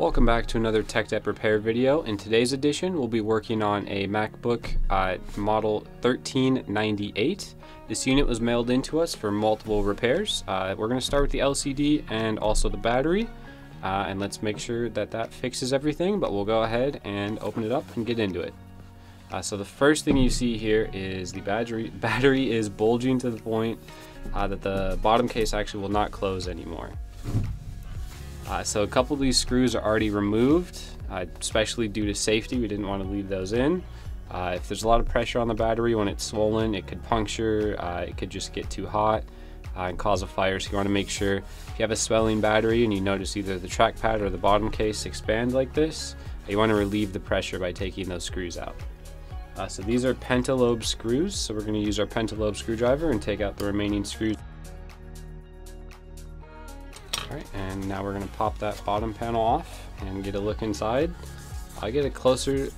Welcome back to another TEKDEP repair video. In today's edition, we'll be working on a MacBook uh, model 1398. This unit was mailed into us for multiple repairs. Uh, we're going to start with the LCD and also the battery. Uh, and let's make sure that that fixes everything, but we'll go ahead and open it up and get into it. Uh, so the first thing you see here is the battery, battery is bulging to the point uh, that the bottom case actually will not close anymore. Uh, so a couple of these screws are already removed, uh, especially due to safety. We didn't want to leave those in. Uh, if there's a lot of pressure on the battery when it's swollen, it could puncture, uh, it could just get too hot uh, and cause a fire. So you want to make sure if you have a swelling battery and you notice either the trackpad or the bottom case expand like this, you want to relieve the pressure by taking those screws out. Uh, so these are pentalobe screws. So we're going to use our pentalobe screwdriver and take out the remaining screws. Now we're to pop that bottom panel off and get a look inside. I'll get a closer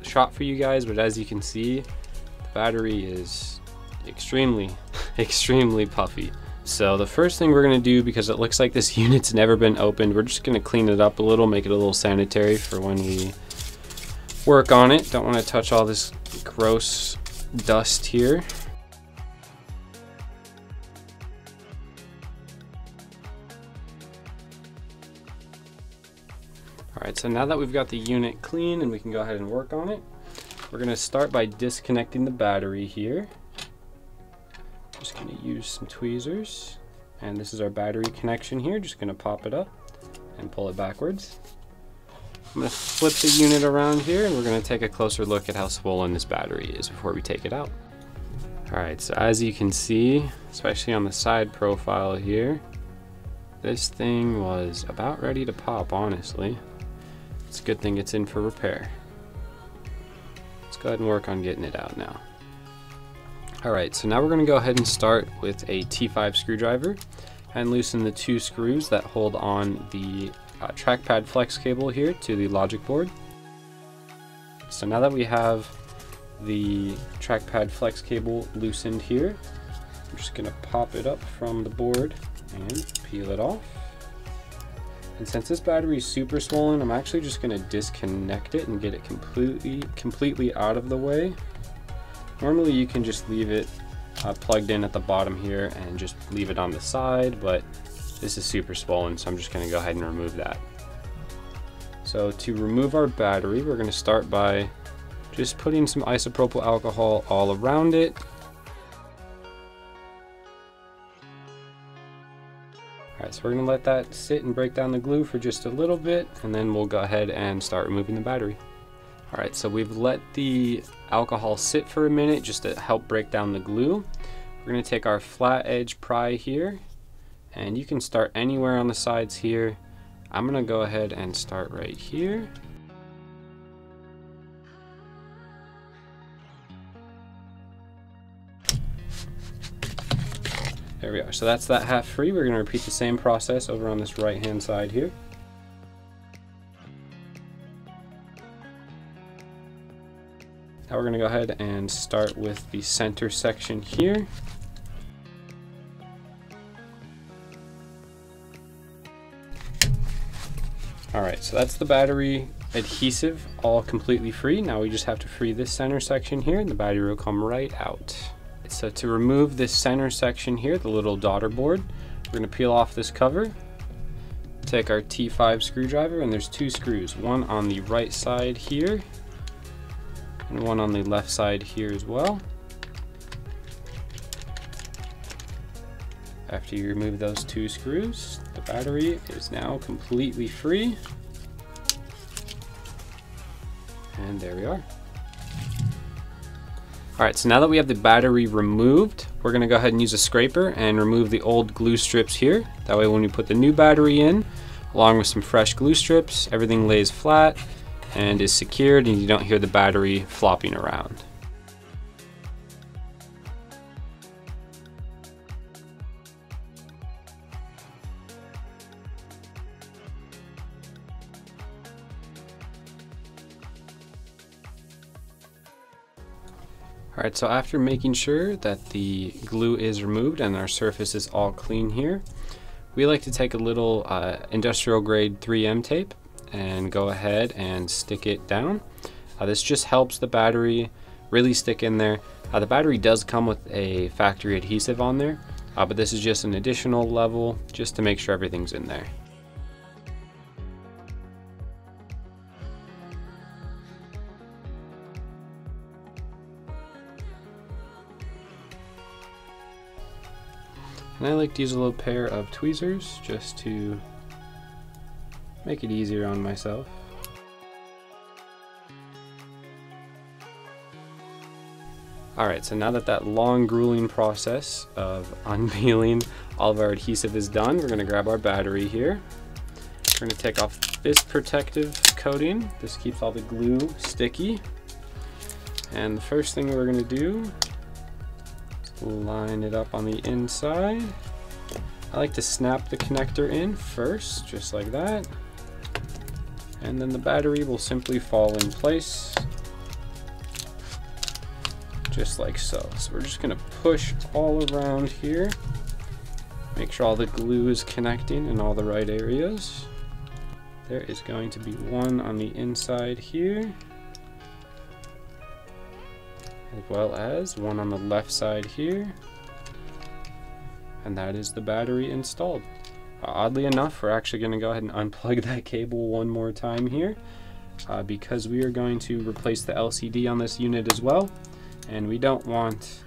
shot for you guys, but as you can see, the battery is extremely, extremely puffy. So the first thing we're to do, because it looks like this unit's never been opened, we're just to clean it up a little, make it a little sanitary for when we work on it. Don't want to touch all this gross dust here. Alright, so now that we've got the unit clean and we can go ahead and work on it, we're to start by disconnecting the battery here. Just to use some tweezers. And this is our battery connection here. Just to pop it up and pull it backwards. I'm to flip the unit around here and we're to take a closer look at how swollen this battery is before we take it out. Alright, so as you can see, especially on the side profile here, this thing was about ready to pop, honestly. It's a good thing it's in for repair. Let's go ahead and work on getting it out now. Alright, so now we're going to go ahead and start with a T5 screwdriver and loosen the two screws that hold on the uh, trackpad flex cable here to the logic board. So now that we have the trackpad flex cable loosened here, I'm just going to pop it up from the board and peel it off. And since this battery is super swollen, I'm actually just going to disconnect it and get it completely, completely out of the way. Normally you can just leave it uh, plugged in at the bottom here and just leave it on the side, but this is super swollen, so I'm just going to go ahead and remove that. So to remove our battery, we're going to start by just putting some isopropyl alcohol all around it Alright, so we're going to let that sit and break down the glue for just a little bit, and then we'll go ahead and start removing the battery. Alright, so we've let the alcohol sit for a minute just to help break down the glue. We're going to take our flat edge pry here, and you can start anywhere on the sides here. I'm going to go ahead and start right here. There we are. So that's that half free. We're going to repeat the same process over on this right hand side here. Now we're going to go ahead and start with the center section here. Alright, so that's the battery adhesive all completely free. Now we just have to free this center section here and the battery will come right out. So to remove this center section here, the little daughter board, we're to peel off this cover, take our T5 screwdriver, and there's two screws, one on the right side here, and one on the left side here as well. After you remove those two screws, the battery is now completely free. And there we are. Alright, so now that we have the battery removed, we're going to go ahead and use a scraper and remove the old glue strips here. That way when we put the new battery in, along with some fresh glue strips, everything lays flat and is secured and you don't hear the battery flopping around. Alright, so after making sure that the glue is removed and our surface is all clean here, we like to take a little uh, industrial grade 3M tape and go ahead and stick it down. Uh, this just helps the battery really stick in there. Uh, the battery does come with a factory adhesive on there, uh, but this is just an additional level just to make sure everything's in there. And I like to use a little pair of tweezers just to make it easier on myself. Alright, so now that that long grueling process of unpeeling all of our adhesive is done, we're going to grab our battery here. We're going to take off this protective coating. This keeps all the glue sticky. And the first thing we're going to do line it up on the inside. I like to snap the connector in first, just like that. And then the battery will simply fall in place, just like so. So we're just gonna push all around here, make sure all the glue is connecting in all the right areas. There is going to be one on the inside here as well as one on the left side here. And that is the battery installed. Uh, oddly enough we're actually going to go ahead and unplug that cable one more time here uh, because we are going to replace the LCD on this unit as well. And we don't want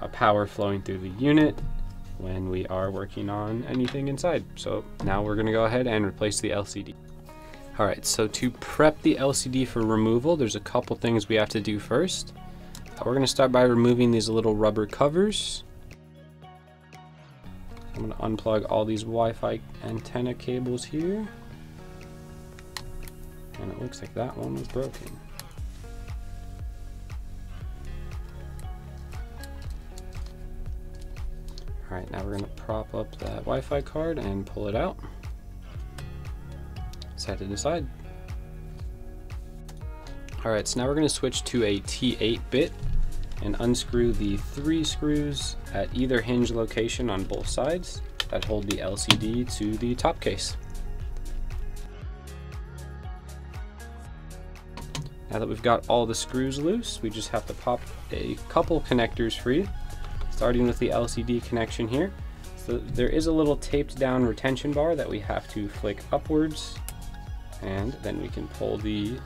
a power flowing through the unit when we are working on anything inside. So now we're going to go ahead and replace the LCD Alright, so to prep the LCD for removal, there's a couple things we have to do first. We're going to start by removing these little rubber covers. I'm going to unplug all these Wi-Fi antenna cables here. And it looks like that one was broken. Alright, now we're going to prop up that Wi-Fi card and pull it out. Set it aside. Alright, so now we're going to switch to a T8 bit and unscrew the three screws at either hinge location on both sides that hold the LCD to the top case. Now that we've got all the screws loose, we just have to pop a couple connectors free, starting with the LCD connection here. So there is a little taped down retention bar that we have to flick upwards, and then we can pull the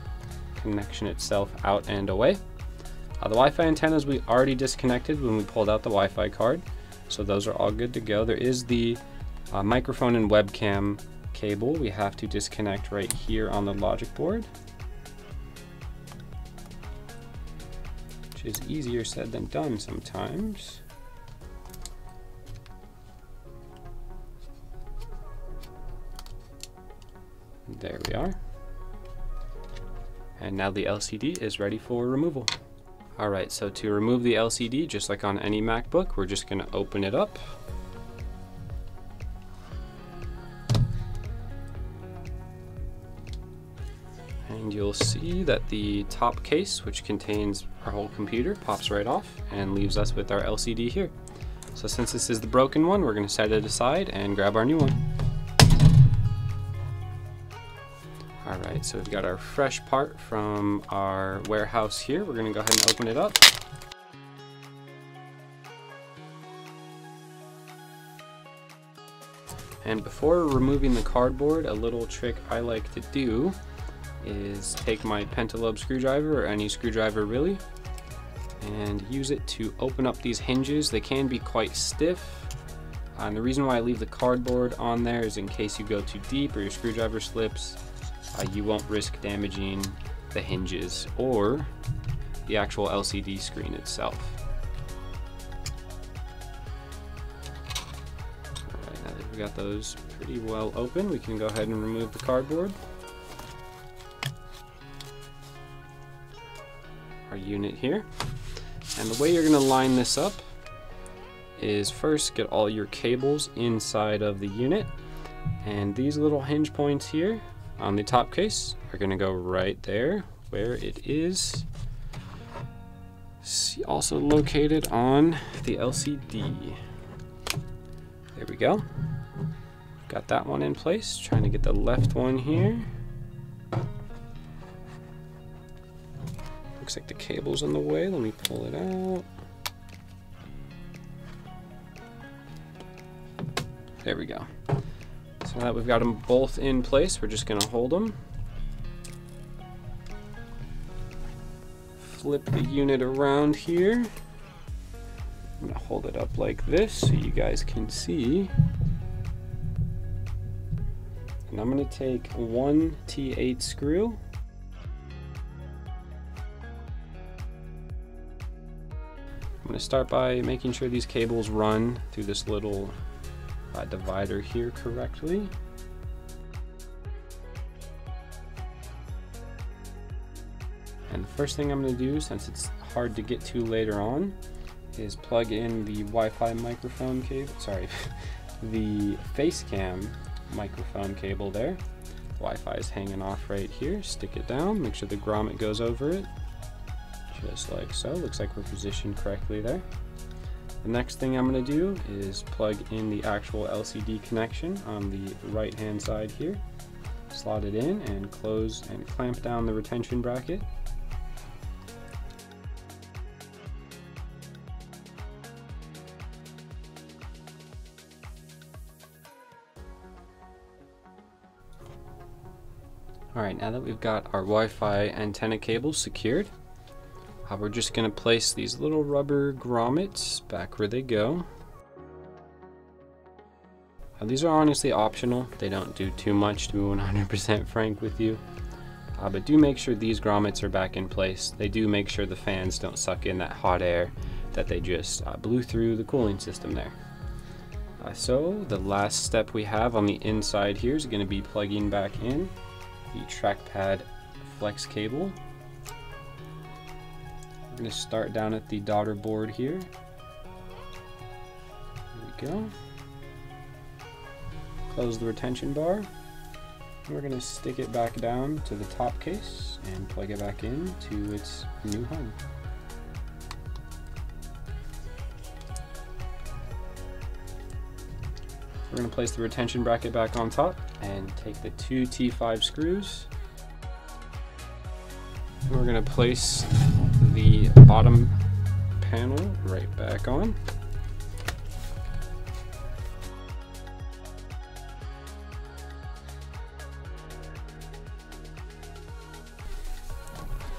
connection itself out and away. Uh, the Wi-Fi antennas we already disconnected when we pulled out the Wi-Fi card, so those are all good to go. There is the uh, microphone and webcam cable we have to disconnect right here on the logic board. Which is easier said than done sometimes. There we are. And now the LCD is ready for removal. Alright, so to remove the LCD, just like on any MacBook, we're just going to open it up. And you'll see that the top case, which contains our whole computer, pops right off and leaves us with our LCD here. So since this is the broken one, we're going to set it aside and grab our new one. Alright, so we've got our fresh part from our warehouse here. We're to go ahead and open it up. And before removing the cardboard, a little trick I like to do is take my pentalobe screwdriver, or any screwdriver really, and use it to open up these hinges. They can be quite stiff, and the reason why I leave the cardboard on there is in case you go too deep or your screwdriver slips, uh, you won't risk damaging the hinges or the actual LCD screen itself. Alright, now that we've got those pretty well open, we can go ahead and remove the cardboard. Our unit here. And the way you're going to line this up is first get all your cables inside of the unit. And these little hinge points here on the top case are gonna go right there where it is also located on the LCD. There we go. Got that one in place. Trying to get the left one here. Looks like the cable's in the way. Let me pull it out. There we go. So now that we've got them both in place, we're just gonna hold them. Flip the unit around here. I'm gonna hold it up like this so you guys can see. And I'm gonna take one T8 screw. I'm gonna start by making sure these cables run through this little uh, divider here correctly. And the first thing I'm going to do, since it's hard to get to later on, is plug in the Wi-Fi microphone cable, sorry, the face cam microphone cable there. Wi-Fi is hanging off right here. Stick it down, make sure the grommet goes over it, just like so. Looks like we're positioned correctly there. The next thing I'm going to do is plug in the actual LCD connection on the right hand side here. Slot it in and close and clamp down the retention bracket. Alright, now that we've got our Wi-Fi antenna cable secured, uh, we're just going to place these little rubber grommets back where they go. Uh, these are honestly optional. They don't do too much to be 100% frank with you. Uh, but do make sure these grommets are back in place. They do make sure the fans don't suck in that hot air that they just uh, blew through the cooling system there. Uh, so the last step we have on the inside here is going to be plugging back in the trackpad flex cable going to start down at the daughter board here. There we go. Close the retention bar. We're going to stick it back down to the top case and plug it back in to its new home. We're going to place the retention bracket back on top and take the two T5 screws. We're going to place the bottom panel right back on.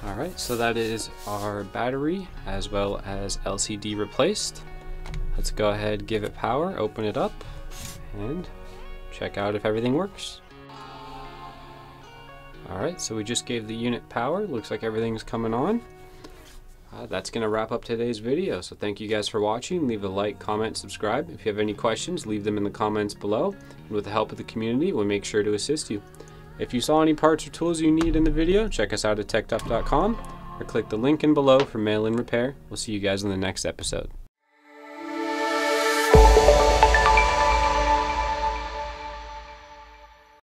Alright, so that is our battery as well as LCD replaced. Let's go ahead, give it power, open it up, and check out if everything works. Alright, so we just gave the unit power. Looks like everything's coming on. Uh, that's going to wrap up today's video. So thank you guys for watching. Leave a like, comment, subscribe. If you have any questions, leave them in the comments below. And with the help of the community, we'll make sure to assist you. If you saw any parts or tools you need in the video, check us out at tekdep.com or click the link in below for mail-in repair. We'll see you guys in the next episode.